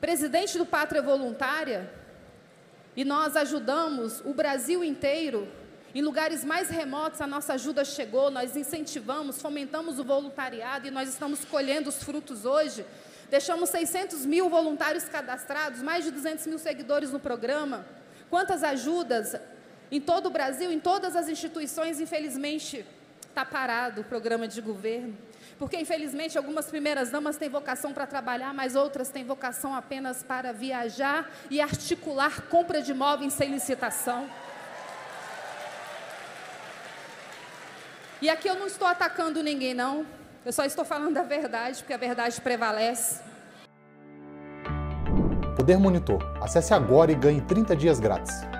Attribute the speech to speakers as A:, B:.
A: presidente do Pátria Voluntária, e nós ajudamos o Brasil inteiro. Em lugares mais remotos, a nossa ajuda chegou, nós incentivamos, fomentamos o voluntariado e nós estamos colhendo os frutos hoje. Deixamos 600 mil voluntários cadastrados, mais de 200 mil seguidores no programa. Quantas ajudas em todo o Brasil, em todas as instituições, infelizmente, está parado o programa de governo. Porque, infelizmente, algumas primeiras damas têm vocação para trabalhar, mas outras têm vocação apenas para viajar e articular compra de imóveis sem licitação. E aqui eu não estou atacando ninguém, não. Eu só estou falando da verdade, porque a verdade prevalece.
B: Poder Monitor. Acesse agora e ganhe 30 dias grátis.